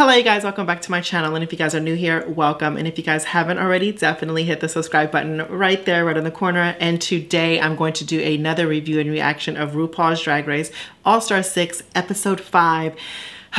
Hello you guys, welcome back to my channel and if you guys are new here, welcome and if you guys haven't already, definitely hit the subscribe button right there, right in the corner and today I'm going to do another review and reaction of RuPaul's Drag Race All-Star 6 Episode 5.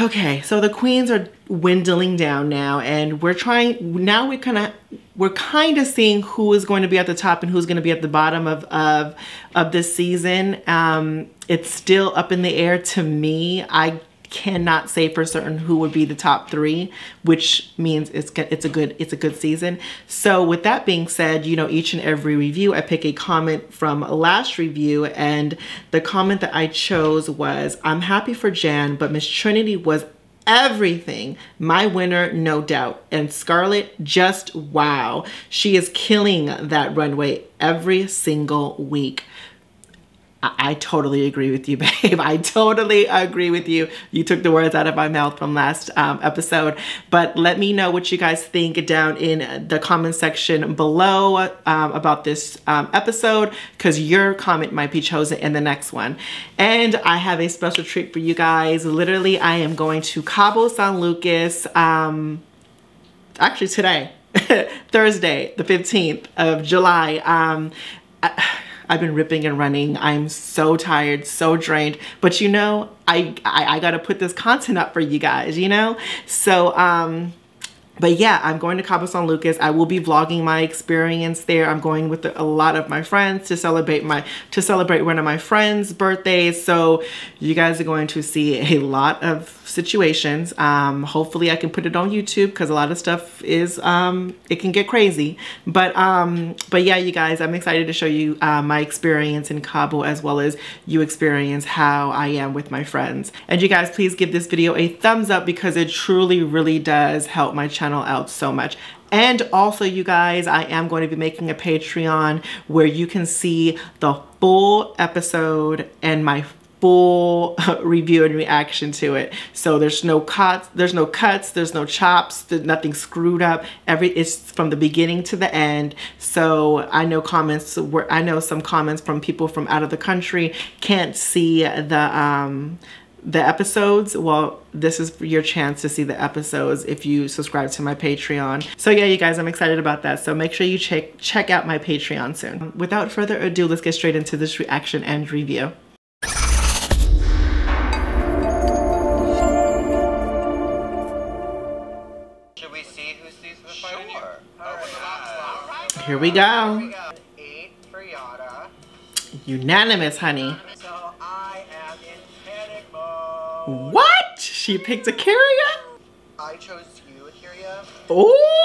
Okay, so the queens are dwindling down now and we're trying, now we're kind of, we're kind of seeing who is going to be at the top and who's going to be at the bottom of, of, of this season. Um, it's still up in the air to me. I cannot say for certain who would be the top three, which means it's it's a good it's a good season. So with that being said, you know, each and every review, I pick a comment from last review, and the comment that I chose was, "I'm happy for Jan, but Miss Trinity was." everything. My winner, no doubt. And Scarlet, just wow. She is killing that runway every single week. I, totally agree with you, babe. I totally agree with you. You took the words out of my mouth from last um, episode. But let me know what you guys think down in the comment section below um, about this um, episode because your comment might be chosen in the next one. And I have a special treat for you guys. Literally, I am going to Cabo San Lucas um, actually today, Thursday, the 15th of July. Um, I, I've been ripping and running. I'm so tired, so drained. But you know, I, I, I got to put this content up for you guys, you know? So, um, but yeah, I'm going to Cabo San Lucas. I will be vlogging my experience there. I'm going with a lot of my friends to celebrate my to celebrate one of my friends' birthdays. So you guys are going to see a lot of situations. Um, hopefully I can put it on YouTube because a lot of stuff is um, it can get crazy. But um, but yeah, you guys, I'm excited to show you uh, my experience in Cabo as well as you experience how I am with my friends. And you guys, please give this video a thumbs up because it truly, really does help my channel channel out so much. And also, you guys, I am going to be making a Patreon where you can see the full episode and my full review and reaction to it. So there's no cuts, there's no cuts, there's no chops, there's nothing screwed up. Every it's from the beginning to the end. So I know comments where I know some comments from people from out of the country can't see the um the episodes, well, this is your chance to see the episodes if you subscribe to my Patreon. So yeah, you guys, I'm excited about that. So make sure you check, check out my Patreon soon. Without further ado, let's get straight into this reaction and review. Should we see who sees the fight? Sure. Oh, Here we go. Eight for Yara. Unanimous, honey. What? She picked A'keria? I chose you, Kyria. Oh!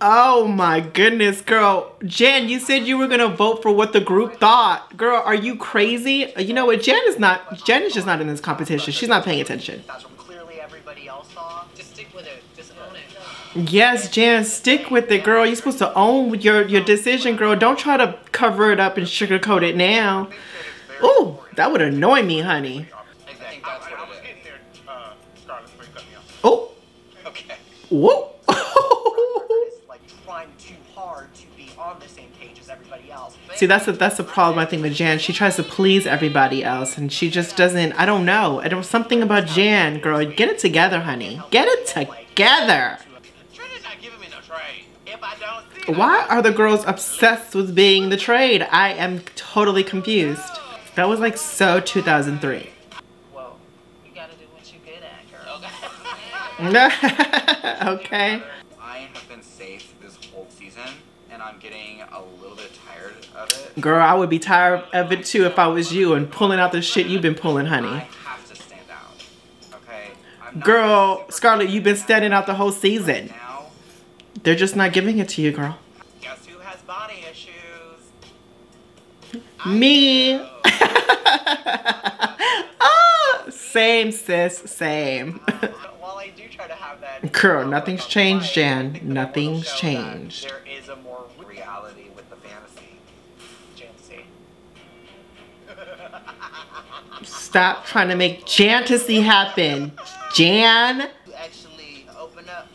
Oh my goodness, girl. Jan, you said you were gonna vote for what the group thought. Girl, are you crazy? You know what, Jan is not, Jan is just not in this competition. She's not paying attention. That's what clearly everybody else saw. Just stick with it. Just own it. Yes, Jan, stick with it, girl. You're supposed to own your, your decision, girl. Don't try to cover it up and sugarcoat it now. Ooh, that would annoy me, honey. Oh. Okay. Whoa. See, that's the, that's the problem I think with Jan. She tries to please everybody else, and she just doesn't. I don't know. I don't something about Jan, girl. Get it together, honey. Get it together. Why are the girls obsessed with being the trade? I am totally confused. That was like so 2003. Well, you gotta do what you're good at, girl. okay. I have been safe this whole season, and I'm getting a little bit tired of it. Girl, I would be tired of it too if I was you and pulling out the shit you've been pulling, honey. I have to stand out, okay? Girl, Scarlet, you've been standing out the whole season. They're just not giving it to you, girl. Guess who has body issues? Me. ah, same, sis, same. While I do try to have that. Girl, nothing's changed, Jan. Nothing's changed. There is a more reality with the fantasy. Jantasy. Stop trying to make Jantasy happen. Jan. Actually, open up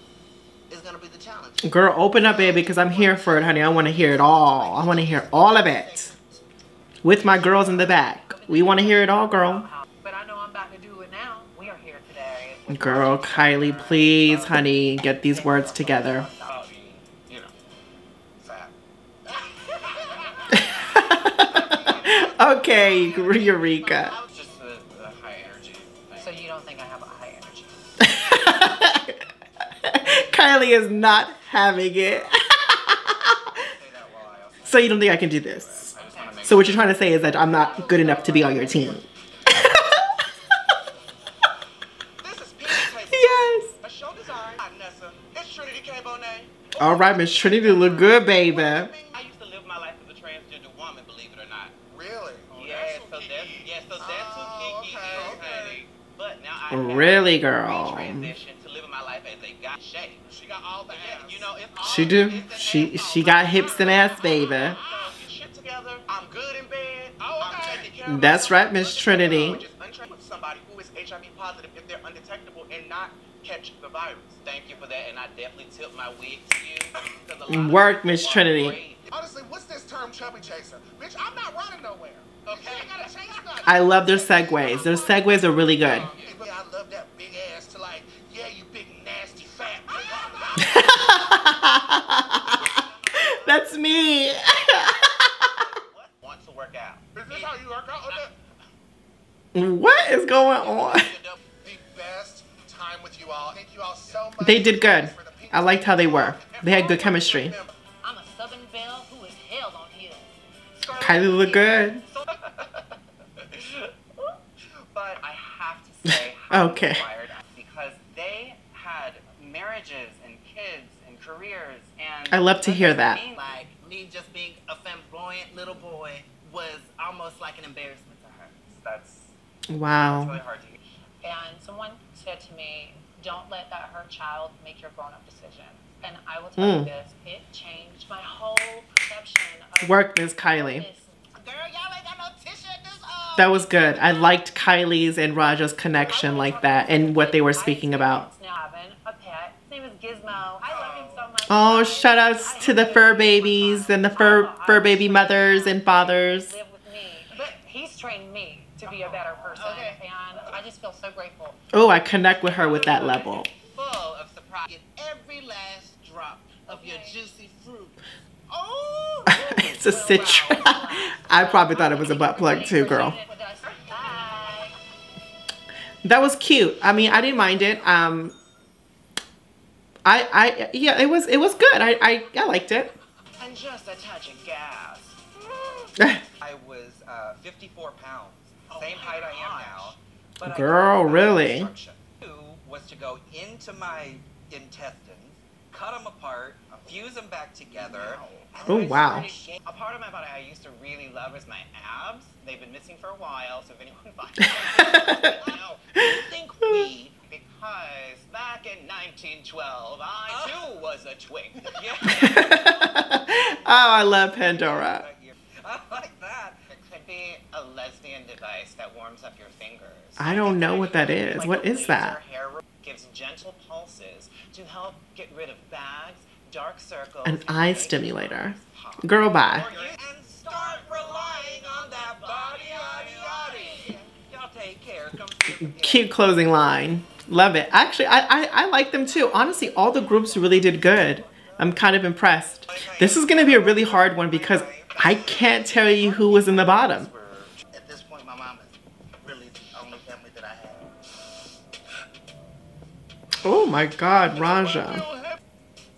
is gonna be the challenge. Girl, open up, baby, because I'm here for it, honey. I want to hear it all. I want to hear all of it with my girls in the back. We want to hear it all, girl. But I know I'm about to do it now. We are here today. Girl, Kylie, please, honey, get these words together. About being, you know, fat. okay, Eureka. It's just the, the high energy thing. So you don't think I have a high energy? Kylie is not having it. Say that while I also- So you don't think I can do this? So what you're trying to say is that I'm not good enough to be on your team. This is Peanut Table. yes. A show design. Hi, Nessa. It's Trinity K. Bonet. All right, Miss Trinity, look good, baby. I used to live my life as a transgender woman, believe it or not. Really? Oh, yeah, so that's yeah, so that's who oh, Kiki okay, is, okay. honey. But now I have Really, girl. transition to living my life as a guy shape. She got all the Yeah, ass. you know, it's all She do. She she got hips and ass, baby. That's right, Miss Trinity. Which with somebody who is HIV positive if they're undetectable and not catch the virus. Thank you for that, and I definitely tip my wig to you. 'cause a lot of Work, Miss Trinity. afraid. Honestly, what's this term chubby chaser? Bitch, I'm not running nowhere. Okay, I gotta chase nothing. I love their segues. Their segues are really good. Hey, but I love that big ass to like, yeah, you big nasty fat. That's me. Want to work out. Is this how you work out? What is going on? The best time with you all. Thank you all so much. They did good. I liked how they were. They had good chemistry. I'm a Southern belle who is held on heels. Kylie look good. But I have to say Okay. because they had marriages and kids and careers and I love to hear that. Like me just being a flamboyant little boy was almost like an embarrassment to her. That's Wow. really hard to hear. And someone said to me, don't let that hurt child make your grown up decision. And I will tell Mm. you this, it changed my whole perception of Work, Miss Kylie. Girl, y'all ain't got no tissue at this uh That was good. I liked Kylie's and Raja's connection like that and what they were speaking about. Now having a pet. His name is Gizmo. I love him so much. Oh, shout outs to the fur babies and the fur fur baby mothers and fathers. Live with me. But he's trained me to be a better person. Okay. And I just feel so grateful. Oh, I connect with her with that level. full of surprise. Get every last drop of your juicy fruit. Oh it's a citron. I probably thought it was a butt plug too, girl. That was cute. I mean, I didn't mind it. Um, I, I, yeah, it was, it was good. I, I, I liked it. And just a touch of gas. I was uh, 54 pounds, same height I am now. But Girl, got, really? Two was to go into my intestines, cut them apart, fuse them back together. Oh, I wow. A part of my body I used to really love is my abs. They've been missing for a while, so if anyone finds them, let know. I think we, because back in 1912, I oh. too was a twink. Yeah. oh, I love Pandora. I like that. Be a lesbian device that warms up your fingers. I don't know what that is. Like What is that? Hair gives gentle pulses to help get rid of bags, dark circles. An eye stimulator. Girl, bye. And start relying on that body, yaddy, yaddy. Y'all take care. Come Cute closing line. Love it. Actually, I, I, I like them too. Honestly, all the groups really did good. I'm kind of impressed. This is going to be a really hard one because I can't tell you who was in the bottom. At this point my mom is really the only family that I have. Oh my God, Raja.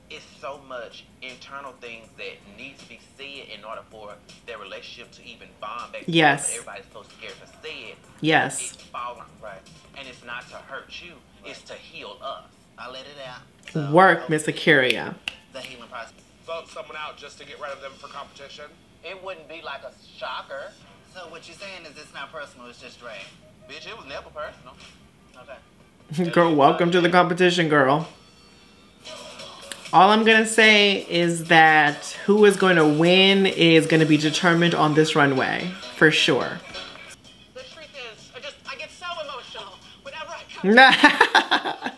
It's so much internal things that need to be said in order for their relationship to even bond back. Yes. Everybody's so scared to say it. Yes. It's falling right, and it's not to hurt you. It's to heal us. I let it out. So, Work, Miss A'keria. The healing process. Vote someone out just to get rid of them for competition. It wouldn't be like a shocker, So what you're saying is it's not personal, it's just drag. bitch. It was never personal. Okay. Girl, welcome to the competition, girl. All I'm going to say is that who is going to win is going to be determined on this runway, for sure. The truth is, I just I get so emotional whenever I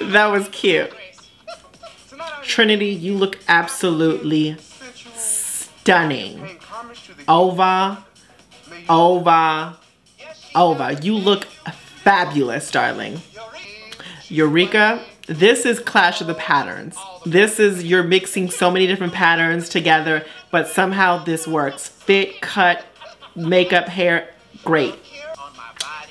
come. that was cute. Grace. Tonight I Trinity, you look absolutely sensual. Stunning. Paying homage to the Ova, Ova, Ova. You look fabulous, darling. Eureka, this is Clash of the Patterns. This is, you're mixing so many different patterns together, but somehow this works. Fit, cut, makeup, hair, great.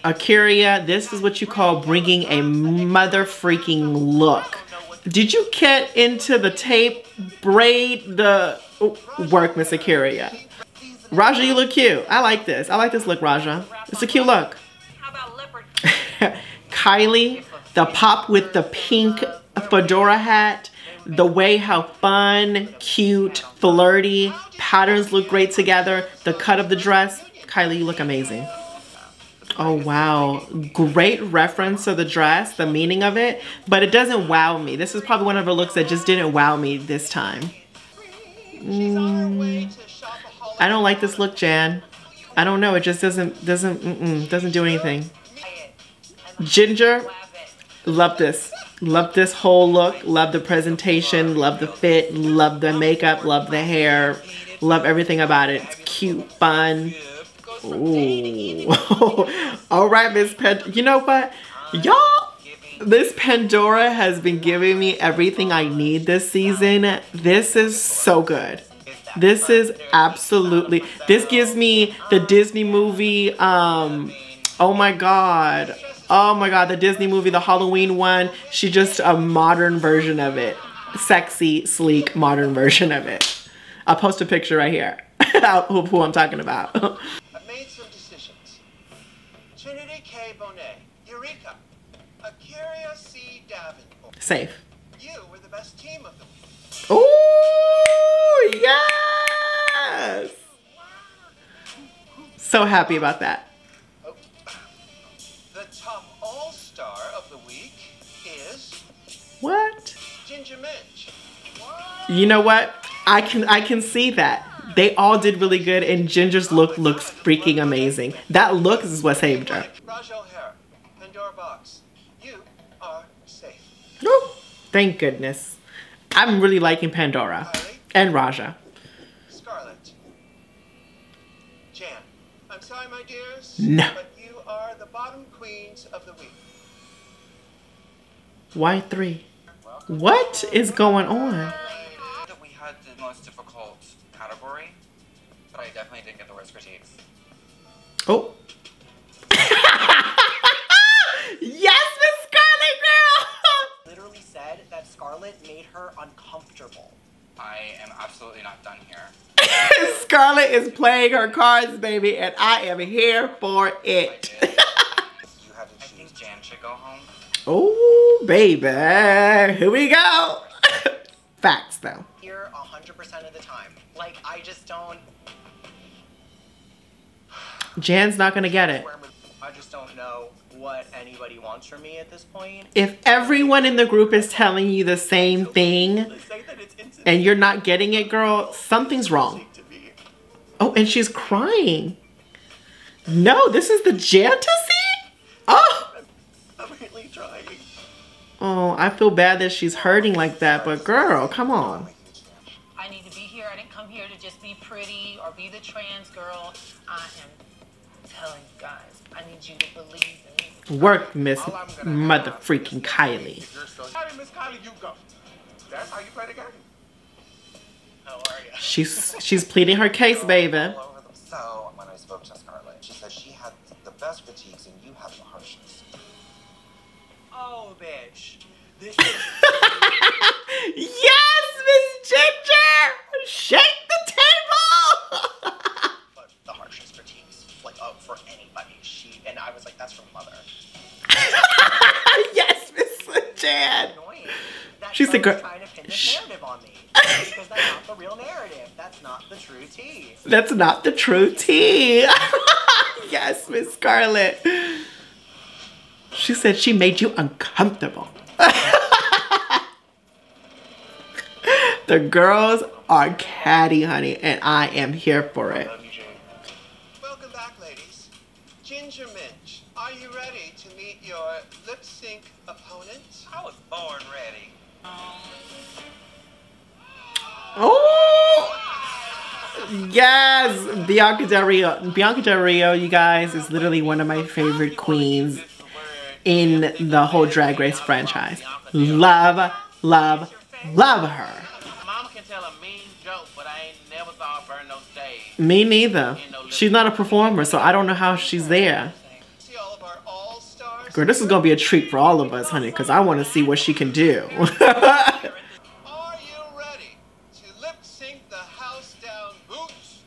A'keria, this is what you call bringing a mother freaking look. Did you get into the tape, braid, the work, Miss A'keria? Raja, you look cute. I like this. I like this look, Raja. It's a cute look. Kylie, the pop with the pink fedora hat, the way how fun, cute, flirty, patterns look great together, the cut of the dress. Kylie, you look amazing. Oh, wow. Great reference to the dress, the meaning of it, but it doesn't wow me. This is probably one of her looks that just didn't wow me this time. Mm, I don't like this look, Jan. I don't know. It just doesn't, doesn't, mm -mm, doesn't do anything. Ginger, love this. Love this whole look. Love the presentation. Love the fit. Love the makeup. Love the hair. Love everything about it. It's cute, fun. Ooh. All right, Miss Pen. You know what? Y'all, this Pandora has been giving me everything I need this season. This is so good. This is absolutely, this gives me the Disney movie, um, oh my God. Oh my God, the Disney movie, the Halloween one. She just a modern version of it. Sexy, sleek, modern version of it. I'll post a picture right here who I'm talking about. Safe. You were the best team of the week. Oh, yes! So happy about that. Oh. The top all-star of the week is What? Ginger Minj. You know what? I can I can see that. They all did really good and Ginger's look looks freaking amazing. That look is what saved her. Thank goodness. I'm really liking Pandora and Raja. Scarlet. Jan. I'm sorry, my dears. No. But you are the bottom queens of the week. Why three? What is going on? That we had the most difficult category, but I definitely didn't get the worst critiques. Oh. yes, Miss Scarlet Girl! literally said that Scarlet made her uncomfortable. I am absolutely not done here. Scarlet is playing her cards, baby, and I am here for it. You had to I think Jan should go home. oh, baby. Here we go. Facts, though. Here 100% of the time. Like, I just don't. Jan's not going to get it. I just don't know what anybody wants from me at this point. If everyone in the group is telling you the same thing They say that it's intimate and you're not getting it, girl, something's wrong. Oh, and she's crying. No, this is the Jantasy? Oh. I'm really trying. Oh, I feel bad that she's hurting like that, but girl, come on. I need to be here. I didn't come here to just be pretty or be the trans girl. I am telling you guys, I need you to believe in me. Work, Miss Mother freaking Kylie. You're so sorry, Miss Kylie, you go. That's how you play the game. How are you? She's she's pleading her case, baby. all over them. So when I spoke to Scarlet, she said she had the best critiques and you had the harshest. Oh, bitch. This is Yes, Miss Ginger! Shake the table! the harshest critiques, like, uh, for anybody. She and I was like, that's from mother. yes, Miss Jan. She's the gr- trying to pin this Shh. narrative on me because that's not the real narrative. That's not the true tea. That's not the true tea. yes, Miss Scarlet. She said she made you uncomfortable. the girls are catty, honey, and I am here for it. Born ready. Oh! Yes, Bianca Del Rio. Bianca Del Rio, you guys, is literally one of my favorite queens in the whole Drag Race franchise. Love, love, love her. Mama can tell a mean joke, but I ain't never saw her burn no stage. Me neither. She's not a performer, so I don't know how she's there. Girl, this is gonna be a treat for all of us, honey, because I want to see what she can do. Are you ready to lip sync the house down boots?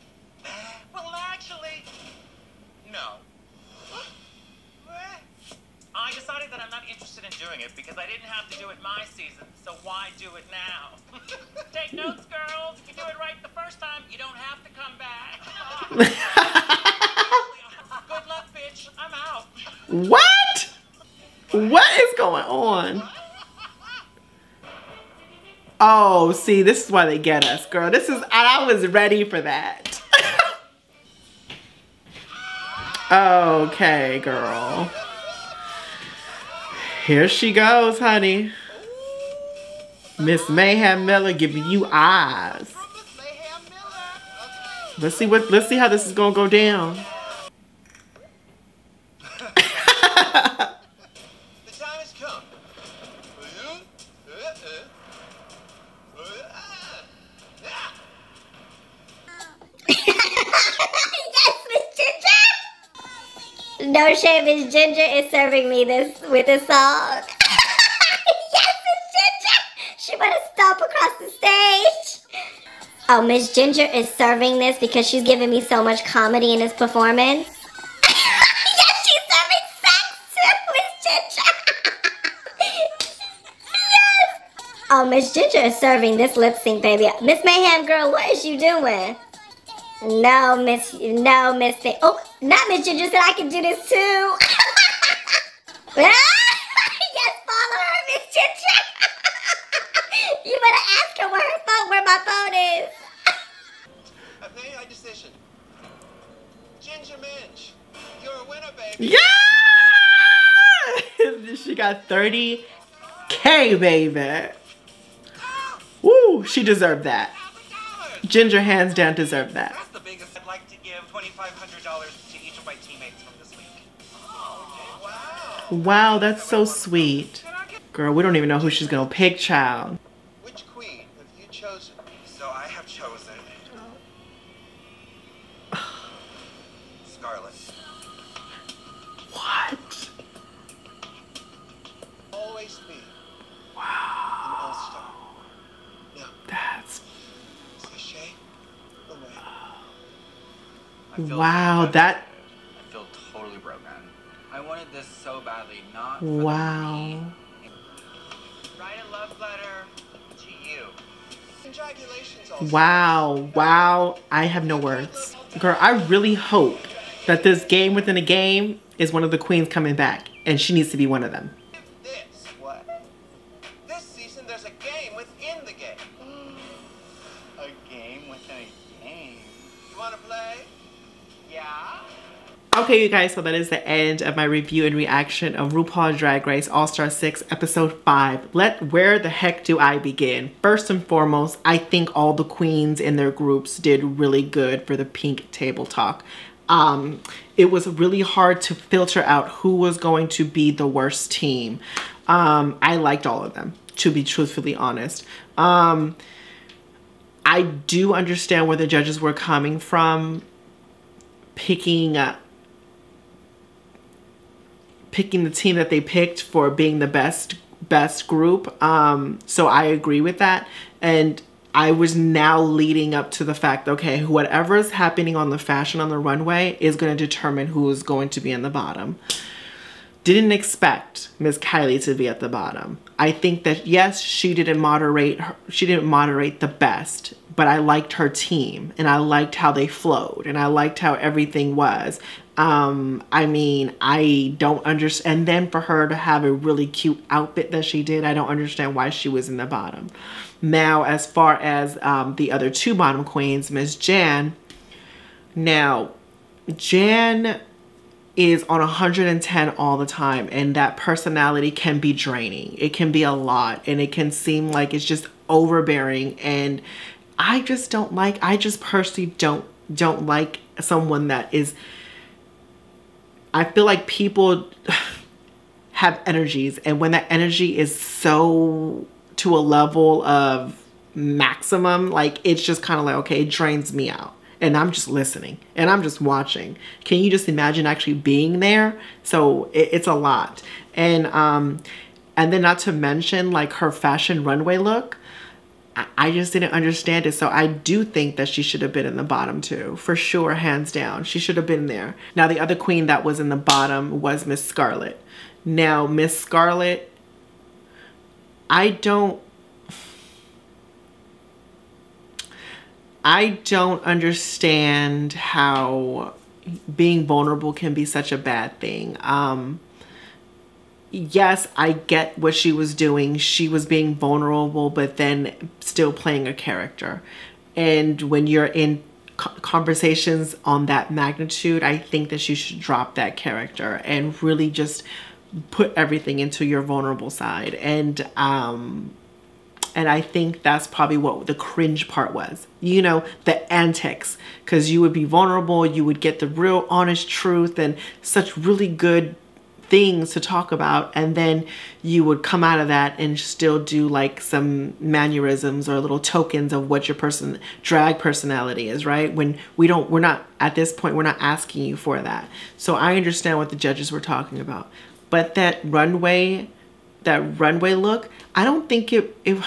Well, actually, no. I decided that I'm not interested in doing it because I didn't have to do it my season, so why do it now? Take notes, girls. If you do it right the first time, you don't have to come back. Good luck, bitch. I'm out. what? What is going on? Oh, see, this is why they get us, girl. This is, I was ready for that. okay, girl. Here she goes, honey. Miss Mayhem Miller giving you eyes. Let's see what, let's see how this is gonna go down. The time has come. yes, Miss Ginger. No shame, Miss Serving me this with this song. yes, Miss Ginger. She better stop across the stage. Oh, Miss Ginger is serving this because she's giving me so much comedy in this performance. yes, she's serving sex too, Miss Ginger. yes. Oh, Miss Ginger is serving this lip sync, baby. Miss Mayhem, girl, what is you doing? No, Miss, no, Miss. Oh, not Miss Ginger said I can do this too. yes, follow her, Miss Ginger. you better ask her where her phone, where my phone is. I've made my decision. Ginger Minj, you're a winner, baby. Yeah! she got 30K, baby. Woo, she deserved that. Ginger hands down deserved that. That's the biggest. I'd like to give $2,500 Wow, that's so sweet. Girl, we don't even know who she's gonna pick, child. Which queen have you chosen? So I have chosen Scarlet. What? Always be an all-star. Now, That's sashay away. I feel wow, that all Wow, wow. I have no words. Girl, I really hope that this game within a game is one of the queens coming back and she needs to be one of them. Okay, you guys, so that is the end of my review and reaction of RuPaul's Drag Race All-Star 6 Episode 5. Let Where the heck do I begin? First and foremost, I think all the queens in their groups did really good for the pink table talk. Um, it was really hard to filter out who was going to be the worst team. Um, I liked all of them, to be truthfully honest. Um, I do understand where the judges were coming from picking picking the team that they picked for being the best best group um so i agree with that and i was now leading up to the fact okay whatever is happening on the fashion on the runway is going to determine who is going to be in the bottom didn't expect Miss Kylie to be at the bottom. I think that yes, she didn't moderate her, she didn't moderate the best, but I liked her team and I liked how they flowed and I liked how everything was. Um, I mean, I don't understand. And then for her to have a really cute outfit that she did, I don't understand why she was in the bottom. Now, as far as um, the other two bottom queens, Miss Jan. Now, Jan is on 110 all the time and that personality can be draining it can be a lot and it can seem like it's just overbearing and i just don't like i just personally don't don't like someone that is i feel like people have energies and when that energy is so to a level of maximum like it's just kind of like okay it drains me out and I'm just listening and I'm just watching. Can you just imagine actually being there? So it, it's a lot. And um and then not to mention like her fashion runway look. I just didn't understand it. So I do think that she should have been in the bottom too, for sure, hands down. She should have been there. Now the other queen that was in the bottom was Miss Scarlet. Now Miss Scarlet, I don't I don't understand how being vulnerable can be such a bad thing. Um, yes, I get what she was doing. She was being vulnerable, but then still playing a character. And when you're in conversations on that magnitude, I think that you should drop that character and really just put everything into your vulnerable side. And um, and I think that's probably what the cringe part was. You know, the antics. Because you would be vulnerable, you would get the real honest truth and such really good things to talk about and then you would come out of that and still do like some mannerisms or little tokens of what your person drag personality is right when we don't we're not at this point we're not asking you for that so i understand what the judges were talking about but that runway that runway look i don't think it it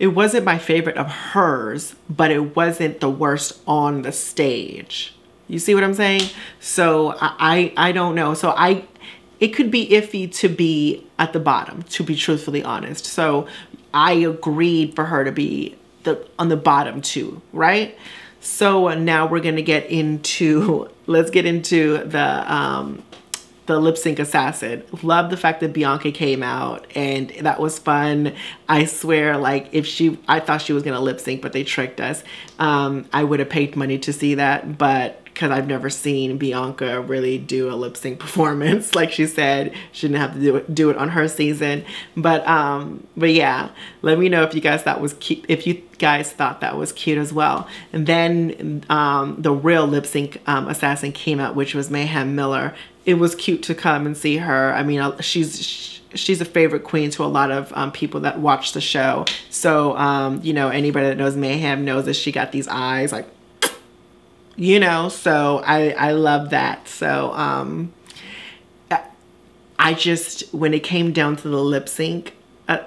it wasn't my favorite of hers, but it wasn't the worst on the stage. You see what I'm saying? So I, I, I don't know. So I, it could be iffy to be at the bottom, to be truthfully honest. So I agreed for her to be the on the bottom too, right? So now we're gonna get into, let's get into the um, the lip sync assassin. Love the fact that Bianca came out and that was fun. I swear, like if she, I thought she was gonna lip sync, but they tricked us. Um, I would have paid money to see that, but because I've never seen Bianca really do a lip sync performance. Like she said, she didn't have to do it, do it on her season. But um, but yeah, let me know if you guys thought was cute. If you guys thought that was cute as well. And then um, the real lip sync um, assassin came out, which was Mayhem Miller, it was cute to come and see her. I mean, she's she's a favorite queen to a lot of um, people that watch the show. So, um, you know, anybody that knows Mayhem knows that she got these eyes like, you know, so I, I love that. So, um, I just, when it came down to the lip sync, uh,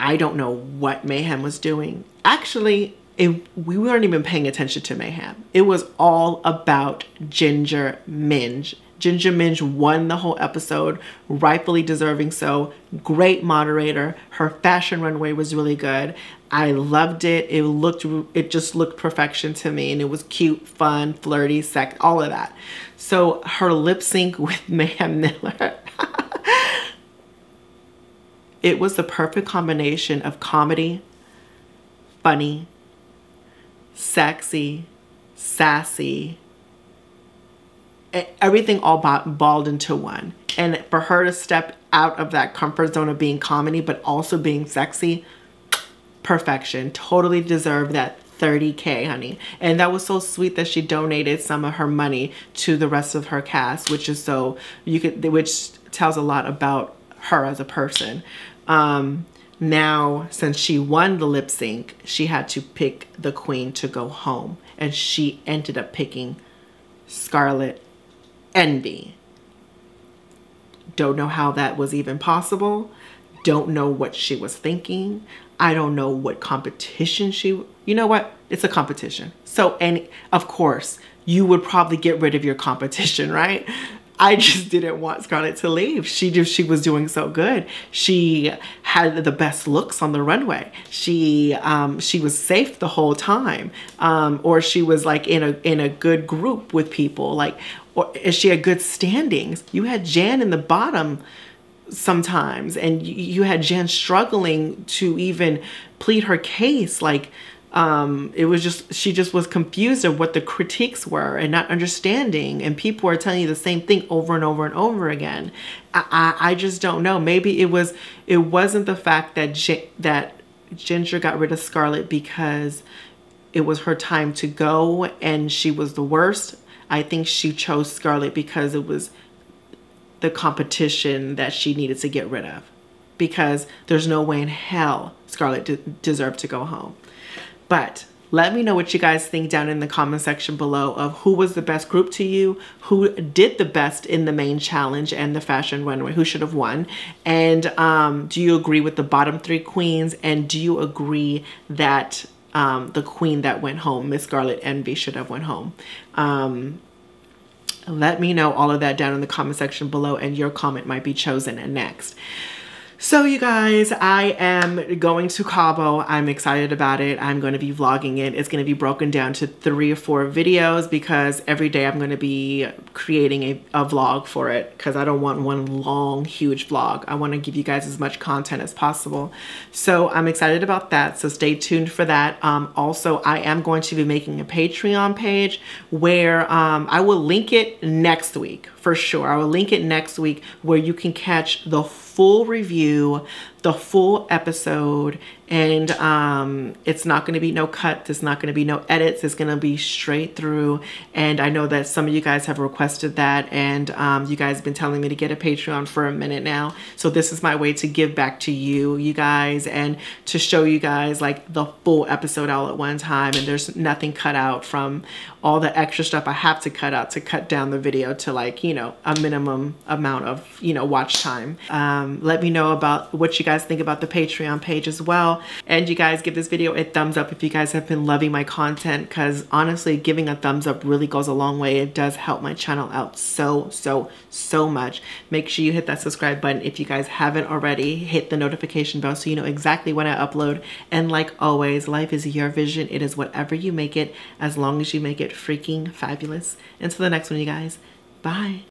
I, don't know what Mayhem was doing. Actually, it, we weren't even paying attention to Mayhem. It was all about Ginger Minj. Ginger Minj won the whole episode, rightfully deserving so. Great moderator. Her fashion runway was really good. I loved it. It looked, it just looked perfection to me and it was cute, fun, flirty, sex, all of that. So her lip sync with Mayhem Miller, it was the perfect combination of comedy, funny, sexy, sassy, everything all balled into one. And for her to step out of that comfort zone of being comedy, but also being sexy, perfection. Totally deserved that 30K, honey. And that was so sweet that she donated some of her money to the rest of her cast, which is so, you could, which tells a lot about her as a person. Um, now, since she won the lip sync, she had to pick the queen to go home. And she ended up picking Scarlet Envy. Don't know how that was even possible. Don't know what she was thinking. I don't know what competition she, you know what? It's a competition. So, and of course, you would probably get rid of your competition, right? I just didn't want Scarlet to leave. She just she was doing so good. She had the best looks on the runway. She um, she was safe the whole time, um, or she was like in a in a good group with people. Like, or she had good standings. You had Jan in the bottom sometimes, and you had Jan struggling to even plead her case. Like um, it was just she just was confused of what the critiques were and not understanding. And people are telling you the same thing over and over and over again. I, I, I just don't know. Maybe it was it wasn't the fact that J that Ginger got rid of scarlet because it was her time to go and she was the worst. I think she chose scarlet because it was the competition that she needed to get rid of. Because there's no way in hell Scarlet de- deserved to go home. But let me know what you guys think down in the comment section below of who was the best group to you, who did the best in the main challenge and the fashion runway, who should have won. And um, do you agree with the bottom three queens? And do you agree that um, the queen that went home, Miss Scarlet Envy, should have went home? Um, let me know all of that down in the comment section below and your comment might be chosen next. So you guys, I am going to Cabo. I'm excited about it. I'm going to be vlogging it. It's going to be broken down to three or four videos because every day I'm going to be creating a, a vlog for it because I don't want one long, huge vlog. I want to give you guys as much content as possible. So I'm excited about that. So stay tuned for that. Um, also, I am going to be making a Patreon page where um, I will link it next week for sure. I will link it next week where you can catch the full review, the full episode, and um, it's not going to be no cut. There's not going to be no edits. It's going to be straight through. And I know that some of you guys have requested that, and um, you guys have been telling me to get a Patreon for a minute now. So this is my way to give back to you, you guys, and to show you guys like the full episode all at one time. And there's nothing cut out from all the extra stuff I have to cut out to cut down the video to like, you know, a minimum amount of, you know, watch time. Um, let me know about what you guys think about the Patreon page as well. And you guys give this video a thumbs up if you guys have been loving my content because honestly, giving a thumbs up really goes a long way. It does help my channel out so, so, so much. Make sure you hit that subscribe button if you guys haven't already. Hit the notification bell so you know exactly when I upload. And like always, life is your vision. It is whatever you make it as long as you make it freaking fabulous. Until the next one, you guys. Bye.